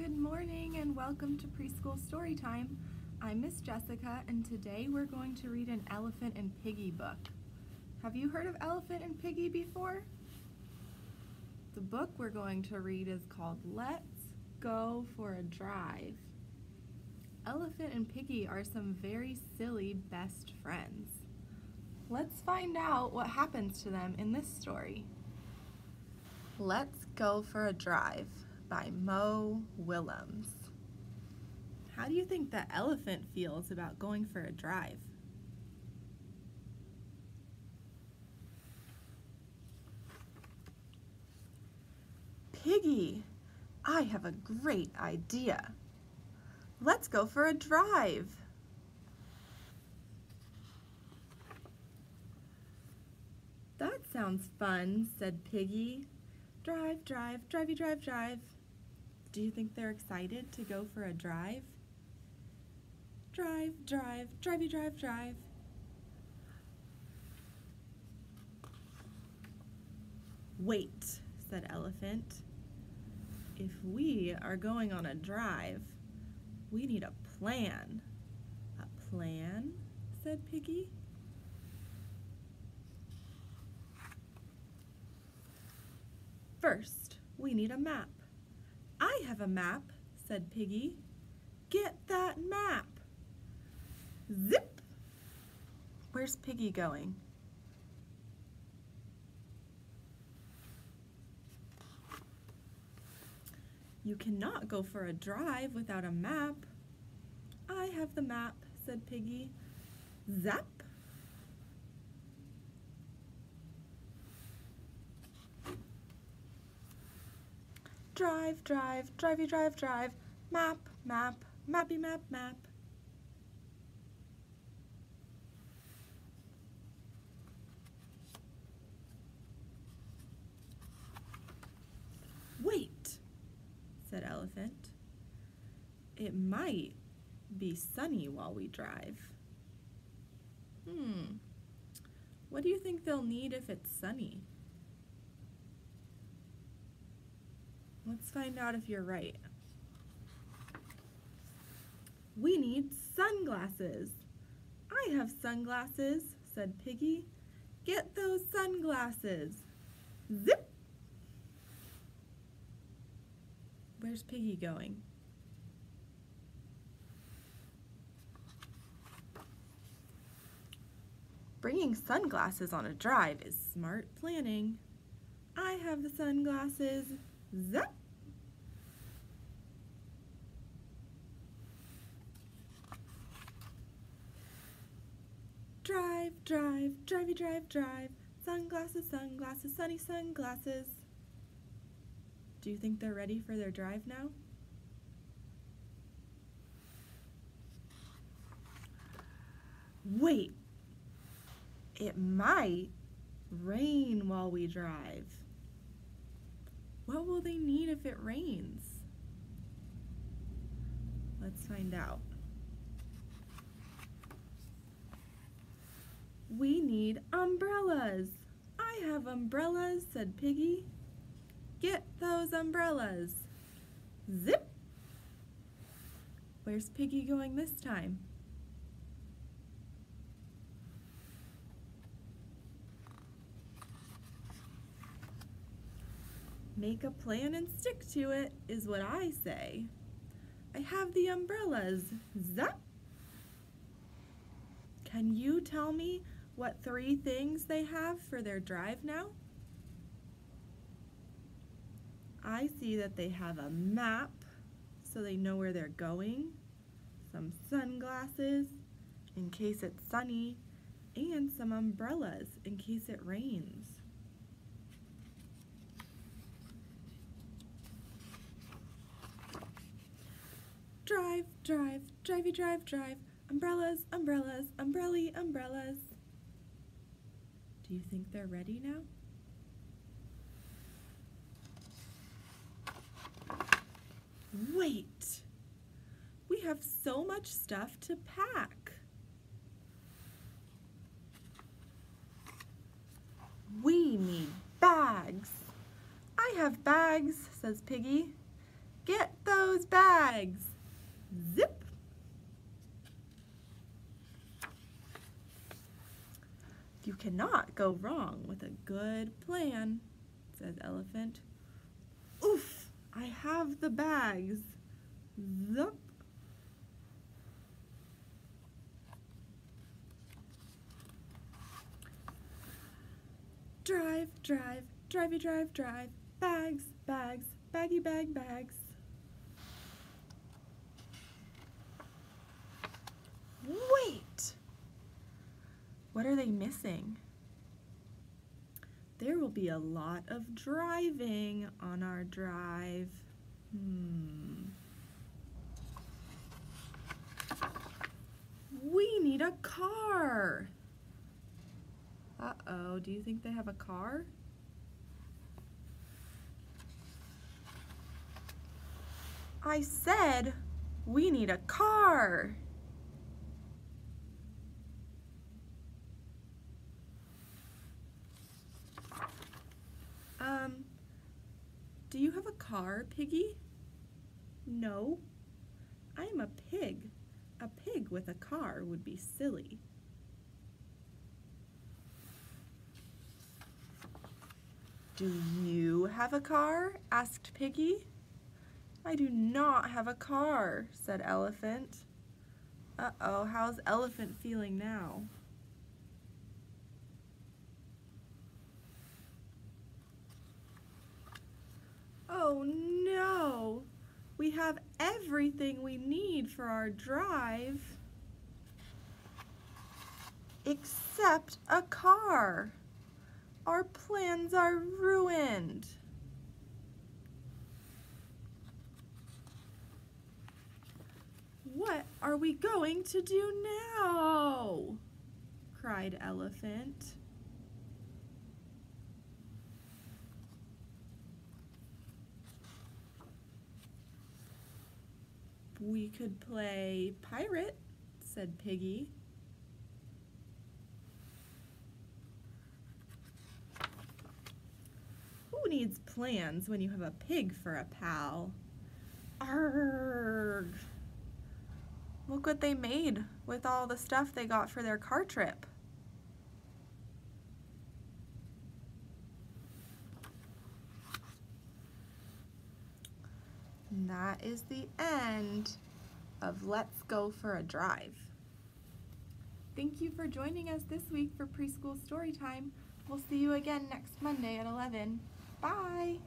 Good morning and welcome to Preschool Storytime. I'm Miss Jessica and today we're going to read an Elephant and Piggie book. Have you heard of Elephant and Piggie before? The book we're going to read is called Let's Go for a Drive. Elephant and Piggie are some very silly best friends. Let's find out what happens to them in this story. Let's Go for a Drive by Mo Willems. How do you think the elephant feels about going for a drive? Piggie, I have a great idea. Let's go for a drive. That sounds fun, said Piggie. Drive, drive, drivey, drive, drive. Do you think they're excited to go for a drive? Drive, drive, drivey, drive, drive. Wait, said Elephant. If we are going on a drive, we need a plan. A plan, said Piggie. First, we need a map. Have a map, said Piggie. Get that map. Zip! Where's Piggie going? You cannot go for a drive without a map. I have the map, said Piggie. Zap! Drive, drive, drivey, drive, drive. Map, map, mappy, map, map. Wait, said Elephant. It might be sunny while we drive. Hmm, what do you think they'll need if it's sunny? Let's find out if you're right. We need sunglasses. I have sunglasses, said Piggie. Get those sunglasses. Zip! Where's Piggie going? Bringing sunglasses on a drive is smart planning. I have the sunglasses. Zap! Drive, drive, drivey, drive, drive. Sunglasses, sunglasses, sunny sunglasses. Do you think they're ready for their drive now? Wait, it might rain while we drive. What will they need if it rains? Let's find out. We need umbrellas. I have umbrellas, said Piggie. Get those umbrellas. Zip! Where's Piggie going this time? Make a plan and stick to it, is what I say. I have the umbrellas. Zap! Can you tell me what three things they have for their drive now? I see that they have a map so they know where they're going, some sunglasses in case it's sunny, and some umbrellas in case it rains. Drive, drive, drivey, drive, drive, umbrellas, umbrellas, umbrelly, umbrellas. Do you think they're ready now? Wait! We have so much stuff to pack. We need bags. I have bags, says Piggie. Get those bags. Zip! You cannot go wrong with a good plan, says Elephant. Oof! I have the bags. Zup! Drive, drive, drivey, drive, drive. Bags, bags, baggy bag bags. Wait! What are they missing? There will be a lot of driving on our drive. Hmm. We need a car. Uh-oh, do you think they have a car? I said we need a car. Um, do you have a car, Piggie? No. I'm a pig. A pig with a car would be silly. Do you have a car? asked Piggie. I do not have a car, said Elephant. Uh-oh, how's Elephant feeling now? Oh no! We have everything we need for our drive except a car. Our plans are ruined. What are we going to do now? cried Elephant. We could play pirate, said Piggie. Who needs plans when you have a pig for a pal? Arrgh! Look what they made with all the stuff they got for their car trip. And that is the end of Let's Go for a Drive. Thank you for joining us this week for Preschool Story Time. We'll see you again next Monday at 11. Bye!